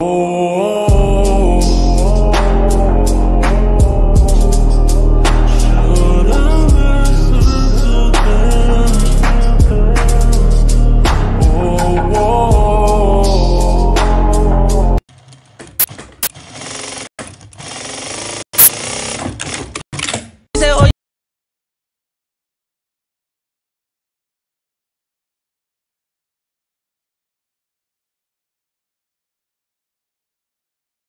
Oh,